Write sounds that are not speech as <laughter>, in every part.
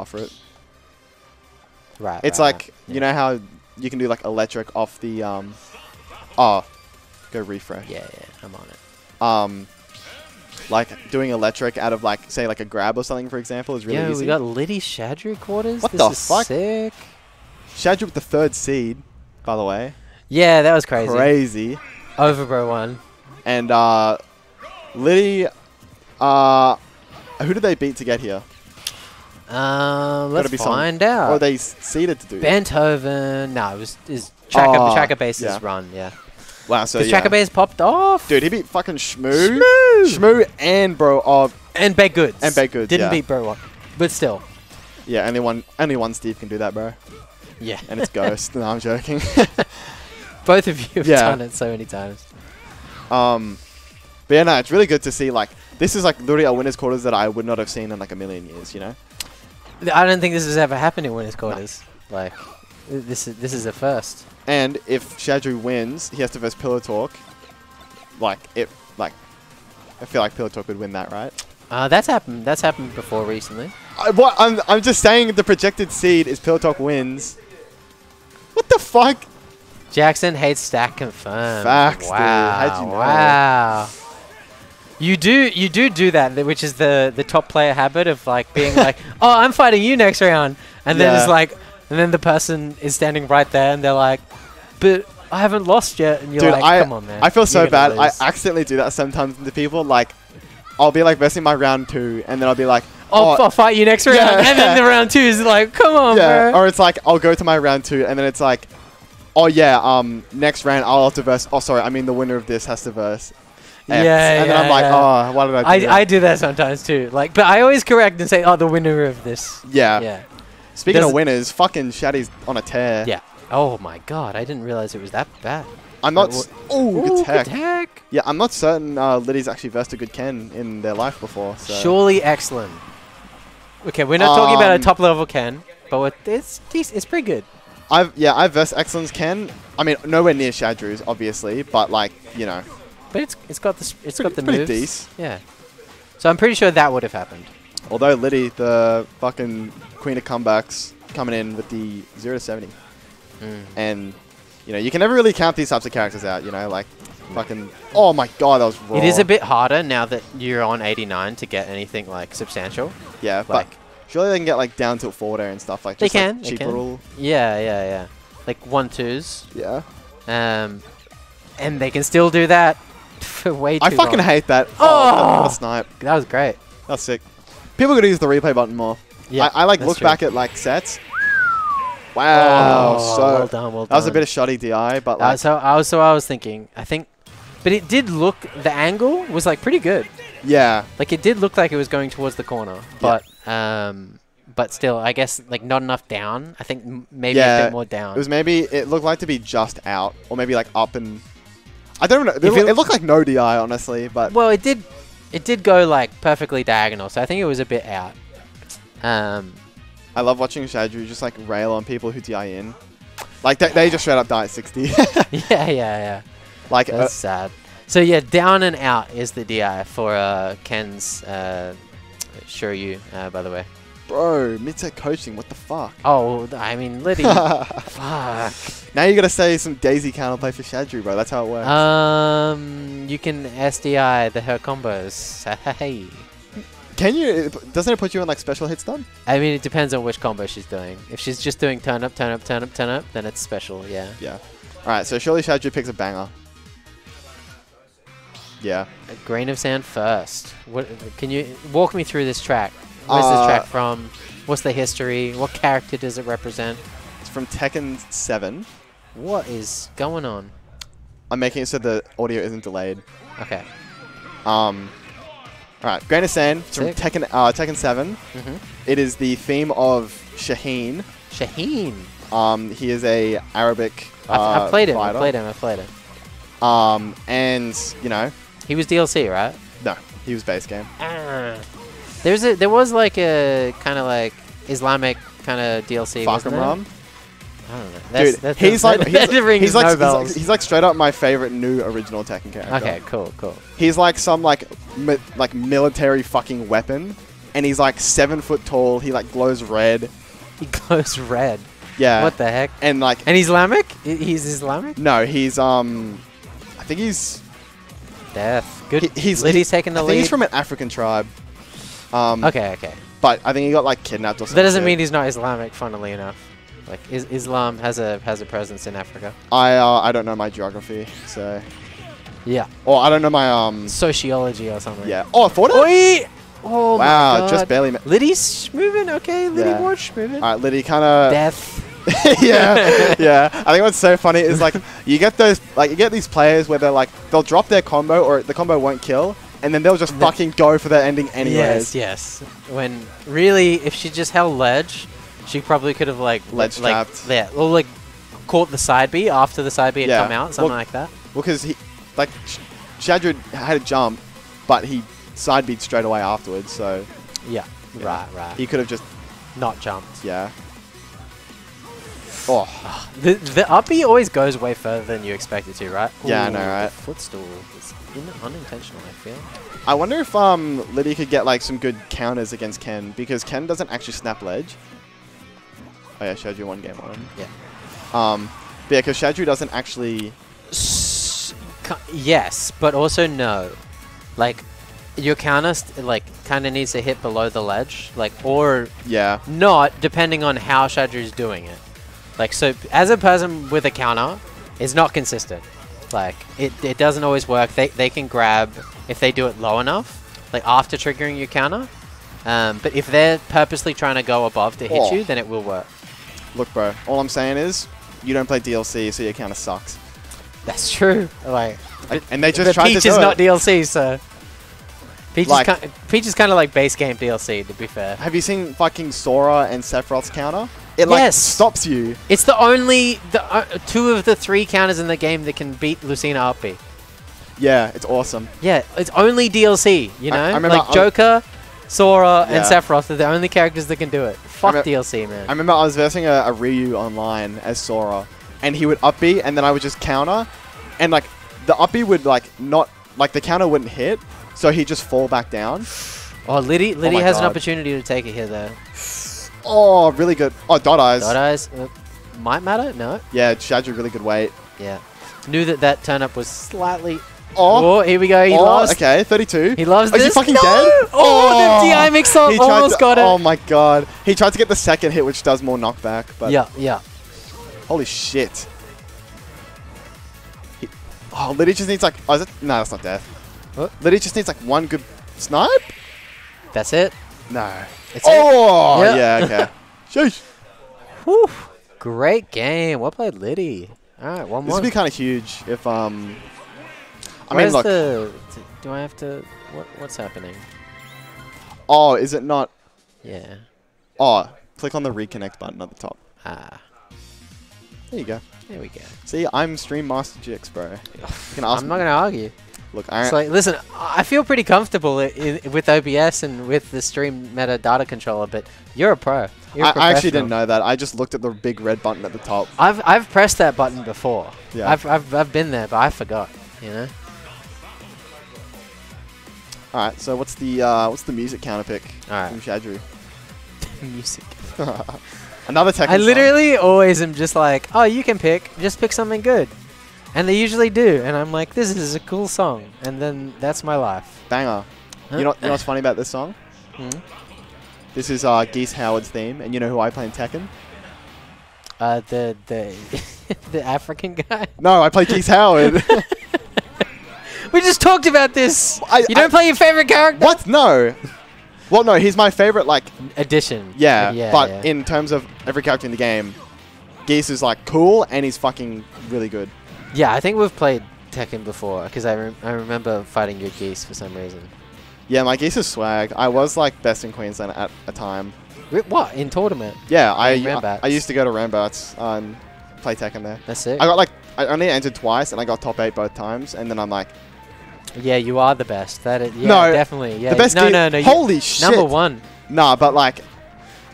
offer it. Right. It's right, like right. you know how you can do like electric off the um. Oh, go refresh. Yeah, yeah, I'm on it. Um, like doing electric out of like say like a grab or something for example is really yeah, easy. we got Litty Shadrew quarters. What this the is fuck? Sick. Shadrew with the third seed, by the way. Yeah, that was crazy. Crazy. Overbro one. And uh, Litty, uh, who did they beat to get here? Um, let's be some- find out. Or they s- seeded to do? Beethoven. No, it was is Tracker Oh, Tracker Base's yeah. run. Yeah, wow, so yeah. Tracker Base popped off. Dude, he beat fucking Shmoo. Shmoo! Shmoo and bro. Oh, and Baked Goods. And Baked Goods, Didn't yeah. beat Bro but still. yeah, only one, only one Steve can do that, bro. Yeah. And it's Ghost. <laughs> no, I'm joking. <laughs> Both of you have Yeah. done it so many times. um, but yeah, no, it's really good to see. Like, this is like literally a winners quarters that I would not have seen in like a million years. You know? I don't think this has ever happened in winners quarters. Like, this is this is a first. And if Shadrew wins, he has to verse Pillow Talk. Like it, like I feel like Pillow Talk would win that, right? Uh, that's happened. That's happened before recently. I, what I'm, I'm just saying the projected seed is Pillow Talk wins. What the fuck? Jackson hates stack confirmed. Facts, dude. How'd you know? Wow. You do you do do that, which is the the top player habit of like being like, <laughs> oh, I'm fighting you next round, and then Yeah. it's like, and then the person is standing right there, and they're like, but I haven't lost yet, and you're Dude, like, I, come on, man. I feel so bad. I accidentally do that sometimes to people. Like, I'll be like versing my round two, and then I'll be like, I'll, oh, I'll fight you next round, Yeah. and then the round two is like, come on, yeah. bro. Or it's like I'll go to my round two, and then it's like, oh yeah, um, next round I'll have to verse. Oh sorry, I mean the winner of this has to verse. X. Yeah, and then I'm like, yeah. oh, why did I do I, that? I do that sometimes too. Like, but I always correct and say, "Oh, the winner of this." yeah. Yeah. Speaking Does- of winners, fucking Shaddy's on a tear. Yeah. Oh my god, I didn't realize it was that bad. I'm not. Uh, s- Ooh, good tech. tech. Yeah, I'm not certain uh, Litty's actually versed a good Ken in their life before. So. Surely excellent. Okay, we're not talking about a Um, top level Ken, but it's dec- it's pretty good. I've yeah, I've versed Excellence Ken. I mean, nowhere near Shadrew's, obviously, but like you know, But it's it's got the it's pretty, got the moves. decent. Yeah. So I'm pretty sure that would have happened. Although Litty, the fucking queen of comebacks, coming in with the zero to seventy, Mm. and you know you can never really count these types of characters out. You know, like fucking. Oh my god, that was raw. It is a bit harder now that you're on 89 to get anything like substantial. Yeah, Like but surely they can get like down tilt forward air and stuff like. They just, like, can, they cheap can. little. yeah, yeah, yeah. Like one twos. Yeah. Um, and they can still do that <laughs> for way too I fucking long. hate that. Oh! Oh, what a snipe. That was great. That's sick. People gotta use the replay button more. Yeah, I, I like look true. back at like sets. Wow, Oh, so well done, well that was a bit of shoddy DI, but Uh, like, so I was so I was thinking. I think, but it did look the angle was like pretty good. yeah, Like it did look like it was going towards the corner, but um, but still, I guess like not enough down. I think maybe a bit more down. it was maybe it looked like to be just out, or maybe like up and. I don't know. It, it- looked like no DI, honestly, but well, it did, it did go like perfectly diagonal. So I think it was a bit out. Um, I love watching Shadrew just like rail on people who DI in. Like they, they just straight up die at 60. <laughs> yeah, yeah, yeah. like uh, That's sad. So yeah, down and out is the DI for uh, Ken's uh, Shoryu, uh, by the way. Bro, mid-set coaching, what the fuck? Oh, I mean, Litty. <laughs> fuck. Now you gotta say some Daisy counterplay for Shadrew, bro. That's how it works. Um, you can SDI the her combos. Hey. Can you? Doesn't it put you on like special hits done? I mean, it depends on which combo she's doing. If she's just doing turnip, turn up, turnip, turn up, then it's special. Yeah. Yeah. All right. So surely Shadrew picks a banger. Yeah. A grain of sand first. What? Can you walk me through this track? Where's Uh, this track from? What's the history? What character does it represent? It's from Tekken 7. What is going on? I'm making it so the audio isn't delayed. Okay. Um. All right. Grain of Sand it's from Tekken uh, Tekken 7. Mm-hmm. It is the theme of Shaheen. Shaheen. Um, he is a Arabic. Uh, I've, I've played him. I fighter. played him. I've played him. Um, and you know, He was DLC, right? no, he was base game. Ah. There's a there was like a kind of like Islamic kind of DLC. Ram. I don't know. That's, Dude, that's, he's like <laughs> he's, he's like, he's like he's like straight up my favorite new original Tekken character. okay, cool, cool. He's like some like mi- like military fucking weapon and he's like seven foot tall. He like glows red. He glows red. Yeah. What the heck? And like, And Islamic? He's Islamic? no, he's um, I think he's Death. Good. He- he's- Litty's taking the I lead. think he's from an African tribe. Um, okay, okay. But I think he got like kidnapped or something. That doesn't mean he's not Islamic. Funnily enough, like is Islam has a has a presence in Africa. I uh, I don't know my geography, so Yeah. or I don't know my um. Sociology or something. Yeah. Oh, I thought it. Oi! Oh my Wow, just barely. Litty's moving. Okay, Litty Yeah. watch moving. All right, Litty, kind of. <laughs> Death. <laughs> yeah, <laughs> yeah. I think what's so funny is like you get those like you get these players where they're like they'll drop their combo or the combo won't kill, and then they'll just The- fucking go for that ending anyways. Yes, yes. When really, if she just held ledge, she probably could have like Ledge like, trapped. Yeah, or like caught the side B after the side B had Yeah. come out, something Well- like that. Well, because he like Sh- Shadrid had a jump, but he side beat straight away afterwards, so Yeah. Yeah. Right, right. he could have just Not jumped. yeah. Oh, The the uppy always goes way further than you expect it to, right? Yeah, I know, right? footstool is in unintentional. I feel. I wonder if um Litty could get like some good counters against Ken because Ken doesn't actually snap ledge. Oh yeah, Shadrew one game on. Yeah. Um, but yeah, because Shadrew doesn't actually. S- yes, but also no. Like your counter, st- like kind of needs to hit below the ledge, like or Yeah. not, depending on how Shadrew's doing it. Like so, as a person with a counter, it's not consistent. Like it, it doesn't always work. They they can grab if they do it low enough, like after triggering your counter. Um, but if they're purposely trying to go above to hit Oh. you, then it will work. Look, bro. All I'm saying is, you don't play DLC, so your counter sucks. That's true. Like, Like, and they just tried Peach to is do not it. DLC, so Peach Like- is kind, Peach is kind of like base game DLC. To be fair, Have you seen fucking Sora and Sephiroth's counter? It like Yes. stops you. it's the only the uh, two of the three counters in the game that can beat Lucina Uppy. Yeah, it's awesome. Yeah, it's only DLC. You know, I remember like I- Joker, Sora, and Yeah. Sephiroth are the only characters that can do it. Fuck DLC, man. I remember I was versing a, a Ryu online as Sora, and he would up B, and then I would just counter, and like the up B would like not like the counter wouldn't hit, so he'd just fall back down. oh, Litty, Litty my has an opportunity to take it here though. Oh, really good. Oh, dot eyes. Dot eyes uh, might matter. No. Yeah, Shadrew really good weight. Yeah. Knew that that turnip was slightly. Oh, Oh, here we go. He oh, lost. okay, 32. He loves Oh, is this. he fucking no! dead? Oh, the DI mix up almost to- got it. Oh my god. He tried to get the second hit, which does more knockback, but yeah, yeah. holy shit. He, oh, Litty just needs like. Oh, is it? No, that's not death. What? Litty just needs like one good snipe? That's it. No. It's it. Oh, Yeah. yeah, okay. <laughs> Sheesh. Whew. Great game. Well played, Litty. All right, one more. This more. would be kind of huge if, um. I Where's mean, look. the? Do I have to? What, what's happening? Oh, is it not? Yeah. Oh, click on the reconnect button at the top. Ah, There you go. there we go. See, I'm Stream Master Jix, bro. You can ask I'm not gonna argue. Look, I, It's like, listen, I feel pretty comfortable i i with OBS and with the stream meta data controller, but you're a pro. You're a I, I actually didn't know that. I just looked at the big red button at the top. I've I've pressed that button before. Yeah. I've, I've I've been there, but I forgot. You know. All right. So what's the uh, what's the music counter pick All from right. Shadrew? <laughs> Music. <laughs> Another Tekken I song. literally always am just like, oh, you can pick, just pick something good, and they usually do, and I'm like, this is a cool song, and then that's my life. banger. You know, you know what's funny about this song? Hmm? This is uh, Geese Howard's theme, and you know who I play in Tekken? Uh, the the <laughs> the African guy. No, I play Geese Howard. <laughs> We just talked about this. I- you don't I- play your favorite character. what? No. Well, no, he's my favorite. Like, Edition. yeah, yeah but yeah. in terms of every character in the game, Geese is like cool, and he's fucking really good. Yeah, I think we've played Tekken before because I, rem- I remember fighting your geese for some reason. Yeah, my Geese is swag. I was like best in Queensland at a time. What in tournament? Yeah, I, I I used to go to Rambats uh, and play Tekken there. That's it. I got like I only entered twice and I got top eight both times, and then I'm like yeah, you are the best. That is, yeah, No, definitely. Yeah, the best. No, no, no. you- Holy shit! number one. Nah, but like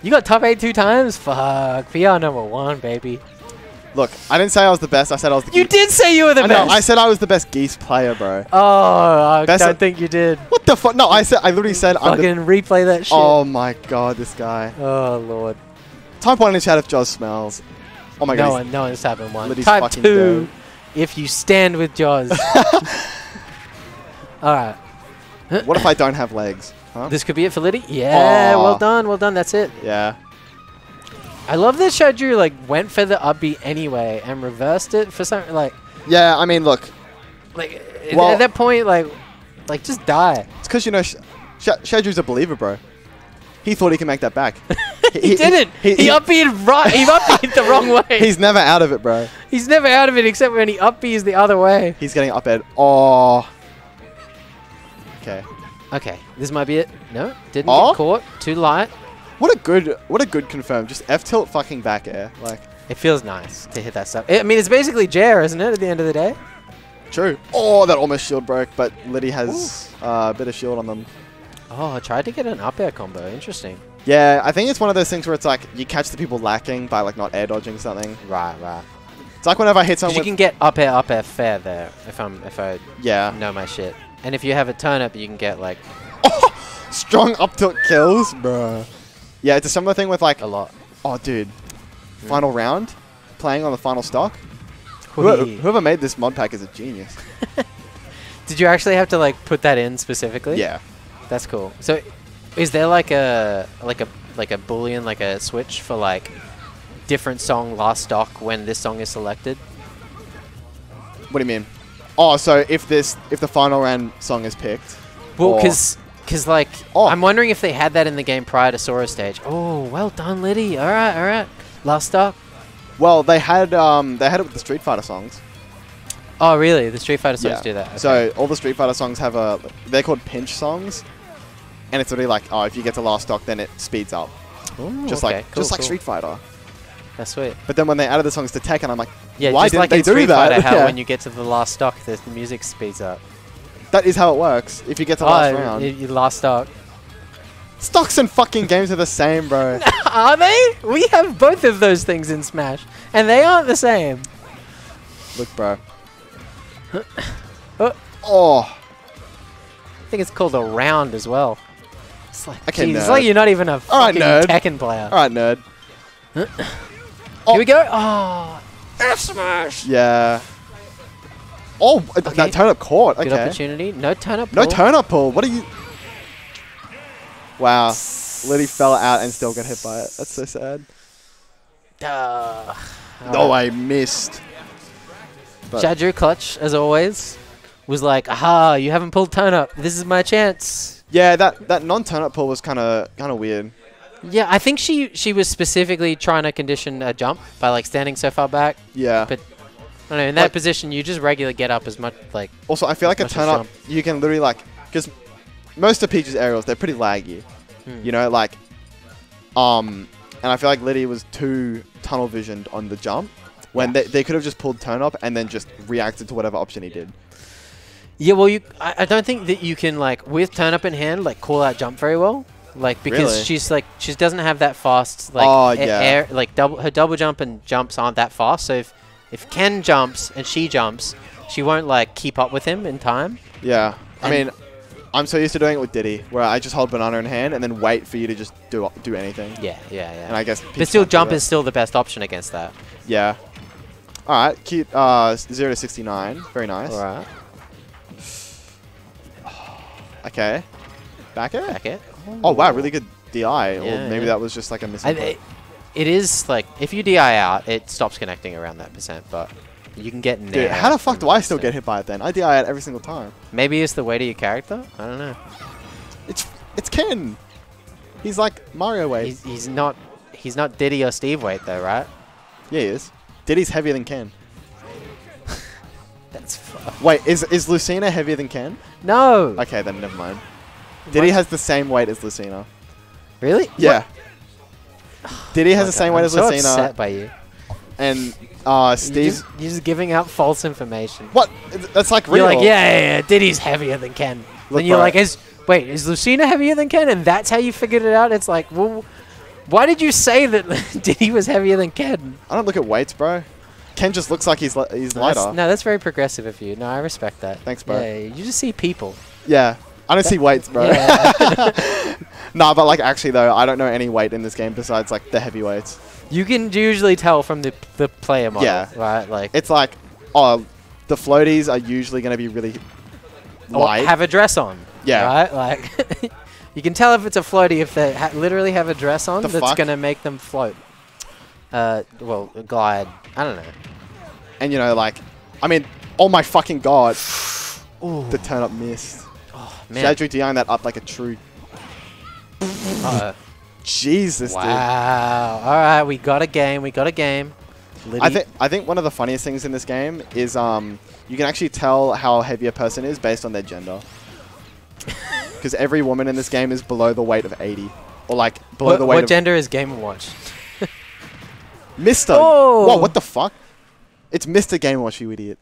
You got top eight two times. Fuck, PR number one, baby. Look, I didn't say I was the best. I said I was the. You geese- did say you were the I best. I said I was the best geese player, bro. Oh, I Best don't think you did. What the fuck? No, I said. I literally said. I'm the, Fucking replay that shit. oh my god, this guy. Oh, lord. Type one in the chat if Jaws smells. Oh my god. no one, no one's having one. Litty's Type fucking two, if you stand with Jaws. <laughs> All right. What if I don't have legs? Huh? This could be it for Litty. Yeah, well done, well done. That's it. Yeah. I love that Shadrew like went for the upbeat anyway and reversed it for some like Yeah. I mean, look. like Well- at that point like like just die. It's because you know, Sh- Sh- Shadrew's a believer, bro. He thought he could make that back. <laughs> He, didn't. He, he- upbeat right. He upbeat the wrong <laughs> way. He's never out of it, bro. He's never out of it except when he upbeats the other way. He's getting up at. Oh. Okay. Okay, this might be it. No, didn't Oh. get caught. Too light. What a good, what a good confirm. Just F tilt fucking back air. Like, It feels nice to hit that stuff. I mean, it's basically Jer, isn't it? At the end of the day. true. Oh, that almost shield broke, but Litty has uh, a bit of shield on them. Oh, I tried to get an up air combo. Interesting. Yeah, I think it's one of those things where it's like you catch the people lacking by like not air dodging something. Right, right. It's like whenever I hit someone you can get up air, up air fair there if I'm if I yeah, know my shit. And if you have a turnip, you can get like <laughs> strong up tilt kills, bruh. Yeah, it's a similar thing with like, a lot. oh dude, final round, playing on the final stock. Whoever, whoever made this mod pack is a genius. <laughs> Did you actually have to like put that in specifically? Yeah. That's cool. So, is there like a like a like a boolean like a switch for like different song last stock when this song is selected? What do you mean? Oh, so if this, if the final round song is picked, Well, because because like Oh. I'm wondering if they had that in the game prior to Sora stage. Oh, well done, Litty. All right, all right. Last stock. well, they had um, they had it with the Street Fighter songs. Oh, really? The Street Fighter songs do that. Okay. So all the Street Fighter songs have a, they're called pinch songs, and it's really like, oh, if you get to last stock, then it speeds up, Ooh, just okay, like cool, just like. Street Fighter. That's sweet. But then when they added the songs to Tekken, I'm like, Yeah, why just didn't like they do Street that? Fighter, how <laughs> Yeah. when you get to the last stock, the music speeds up. That is how it works. If you get to last oh, round, y- y- last stock. stocks and fucking games are the same, bro. <laughs> Are they? We have both of those things in Smash, and they aren't the same. Look, bro. Oh. <coughs> Oh, I think it's called a round as well. It's like, Okay, geez, it's like you're not even a All right, fucking nerd. Tekken player. all right, nerd. <coughs> Here we go. Oh, F smash. Yeah. Oh, th- Okay. that turnip court. Good Okay. opportunity. No turnip. No pull. turnip pull. What are you? Wow. Litty fell out and still got hit by it. That's so sad. Uh, Oh, I missed. But clutch as always was like, aha, you haven't pulled turnip. This is my chance. yeah, that that non turnip pull was kind of kind of weird. Yeah, I think she she was specifically trying to condition a jump by like standing so far back. Yeah. But I don't know, in that Like- position, you just regularly get up as much like also, I feel like a turnip, you can literally like, because most of Peach's aerials they're pretty laggy. Hmm. You know, like, um, and I feel like Litty was too tunnel visioned on the jump when Yeah. they, they could have just pulled turnip and then just reacted to whatever option he did. Yeah, well, you I, I don't think that you can like with turnip in hand like call out jump very well. Like because Really? she's like she doesn't have that fast like Oh, yeah. air like double her double jump and jumps aren't that fast. So if if Ken jumps and she jumps, she won't like keep up with him in time. Yeah. I mean, I'm so used to doing it with Diddy, where I just hold banana in hand and then wait for you to just do do anything. Yeah, yeah, yeah. And I guess. but still, jump is still the best option against that. Yeah. All right. Cute. Uh, zero to sixty-nine. Very nice. All right, <sighs> Okay. Back it. back it. Oh wow, really good DI. or maybe yeah. that was just like a missing. It, is like if you DI out, it stops connecting around that percent, but you can get Dude, how the fuck do I still get hit by it then? I DI it every single time. Maybe it's the weight of your character. I don't know. It's it's Ken. He's like Mario weight. He's, he's not he's not Diddy or Steve weight though, right? yeah, he is. Diddy's heavier than Ken. <laughs> That's fu- Wait, is is Lucina heavier than Ken? no. Okay, then never mind. Diddy What? has the same weight as Lucina. really? Yeah. Diddy has the Okay, same weight I'm as so Lucina, upset by you. and uh, You're Steve. just, you're just giving out false information. What? That's like real. You're like, yeah, yeah, yeah, Diddy's heavier than Ken. Look, and you're bro. like, is wait, is Lucina heavier than Ken? And that's how you figured it out? It's like, well, why did you say that <laughs> Diddy was heavier than Ken? I don't look at weights, bro. Ken just looks like he's li- he's No, that's, lighter. no, that's very progressive of you. No, I respect that. Thanks, bro. Yeah, you just see people. Yeah. I don't see weights, bro. Yeah. <laughs> nah, but like actually though, I don't know any weight in this game besides like the heavyweights. you can usually tell from the the player model, Yeah. right? Like, It's like, oh, the floaties are usually going to be really or light. have a dress on. Yeah. Right? Like, <laughs> you can tell if it's a floaty if they ha- literally have a dress on The that's going to make them float. Uh, well, glide. I don't know. and you know, like, I mean, oh my fucking god, Ooh, the turnip missed. Man. Shadrew Diang that up like a true. Uh-oh. Jesus, dude. Wow. All right, we got a game. We got a game. Litty. I think I think one of the funniest things in this game is um you can actually tell how heavy a person is based on their gender. <laughs> Because every woman in this game is below the weight of 80, or like below what, the weight of what of gender is Game Watch? Mister. <laughs> Oh! Whoa, what the fuck? It's Mr. Game Watch, you idiot.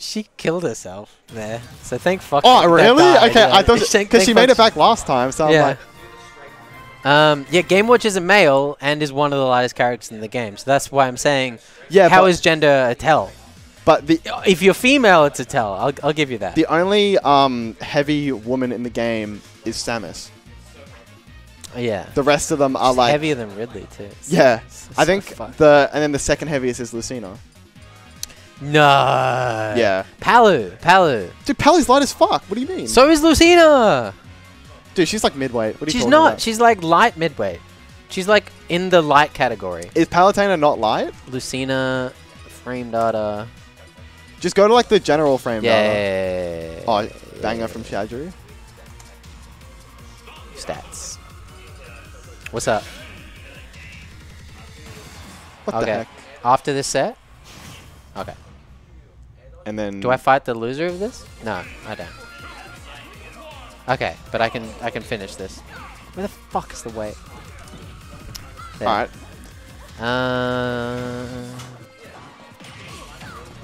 She killed herself there. So thank fuck. Oh, really? died, okay, yeah. I thought because <laughs> she made it back last time, so I'm Yeah. like, Um, yeah, Game Watch is a male and is one of the lightest characters in the game. So that's why I'm saying, yeah. how is gender a tell? but the If you're female, it's a tell. I'll, I'll give you that. the only um heavy woman in the game is Samus. yeah. The rest of them are She's like heavier than Ridley too. yeah. It's I think fucked. the and then the second heaviest is Lucina. No. Yeah. Palu. Palu. Dude, Pelly's light as fuck. What do you mean? So is Lucina. Dude, she's like midweight. What are you She's not. about? She's like light midweight. She's like in the light category. Is Palutena not light? Lucina, frame data. Just go to like the general frame data. Yeah. Oh, banger from Shadrew. Stats. What's up? What okay. the heck? After this set? Okay. And then Do I fight the loser of this? No, I don't. Okay, but I can I can finish this. Where the fuck is the weight? There. All right, Uh,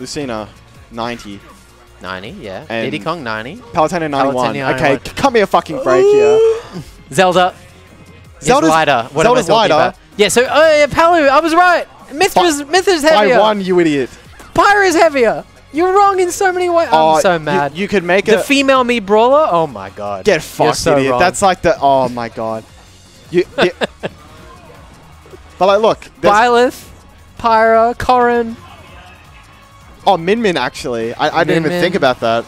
Lucina, 90. 90, yeah. And- Diddy Kong 90. Palutena, 91. Palutena, Okay, 91. c- cut me a fucking break here. <gasps> Zelda. Zelda's- lighter. What Zelda's am lighter. about? Yeah, so oh yeah, Palu, I was right. Myth was Myth is By one, you idiot. Pyra is heavier. You're wrong in so many ways. Oh, I'm so mad. You, could make the female me brawler. Oh my god. Get fucked, so idiot. wrong. That's like the. Oh my god. You. <laughs> you but like, look. Byleth, Pyra, Corrin. Oh, Min Min actually. I, I didn't even Min think about that.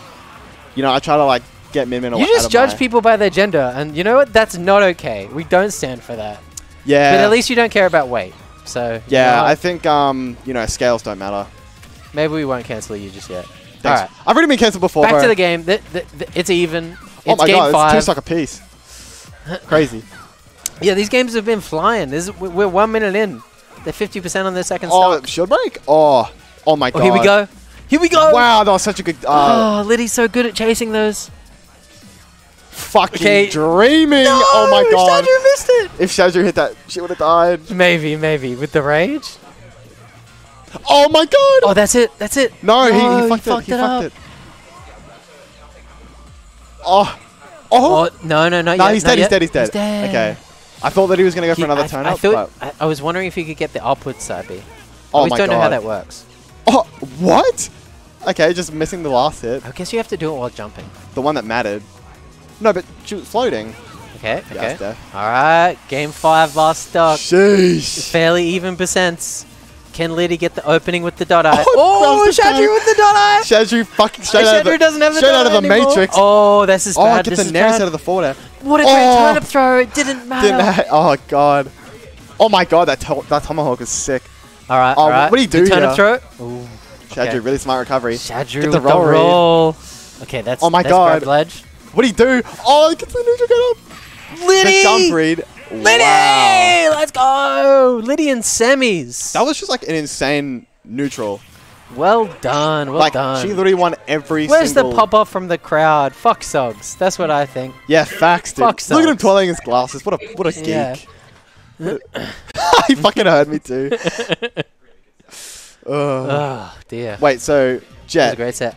You know, I try to like get Min Min. You just judge my- people by their gender, and you know what? That's not okay. We don't stand for that. Yeah. But at least you don't care about weight. So you Yeah, know? I think um, you know, scales don't matter. Maybe we won't cancel you just yet. Thanks. All right, I've already been cancelled before. back bro. to the game. Th- th- th- it's even. It's Oh my game god, five. it's two a piece. <laughs> Crazy. Yeah, these games have been flying. This is, we- we're one minute in. They're fifty percent on their second Oh, stock. shield break. Oh, oh my god. Oh, here we go. Here we go. Wow, that was such a good. Uh, <gasps> oh, Litty's so good at chasing those. fucking okay. dreaming. No, oh my god. Shadrew missed it. If Shadrew hit that, she would have died. Maybe, maybe with the rage. Oh my god. Oh, that's it. That's it. no, he, No, oh, he fucked it. fucked He it fucked up. it. Oh. Oh. Oh no, no, no. no, yet, he's dead. He's dead. He's dead. dead. Okay. I thought that he was gonna go for He- another I, turn I up. thought, but I, I was wondering if he could get the upward side B. I oh always my don't god. know how that works. Oh, what? Okay, just missing the last hit. I guess you have to do it while jumping. The one that mattered. No, but she was floating. Okay, Yeah, okay. All right, game five, last stock. Sheesh. Fairly even percents. Can Litty get the opening with the dot eye? Oh, Oh, the Shadrew with the dot eye. Shadrew fucking straight out of Shadrew the, doesn't have the straight out of the anymore. matrix. Oh, this is Oh, bad. get the nares out of the forward air. What a great Oh. turnip throw! It didn't matter. Didn't ha- oh god. Oh my god, that to- that tomahawk is sick. all right, Oh, all right. what do you do Good turnip here? throw. Ooh, Shadrew, okay. really smart recovery. Shadrew Get the with roll the roll. Okay, that's Oh my that's God. ledge. What do you do? Oh, it gets the neutral get up. Litty! The jump read. Litty! Wow. Let's go! Litty and semis. That was just like an insane neutral. well done, well like done. she literally won every Where's single. the pop off from the crowd? Fuck Sogs. That's what I think. Yeah, facts, dude. Fuck Look at him twirling his glasses. What a what a geek. Yeah. <laughs> he fucking heard me too. <laughs> Oh dear. Wait, so That was a Jet, great set.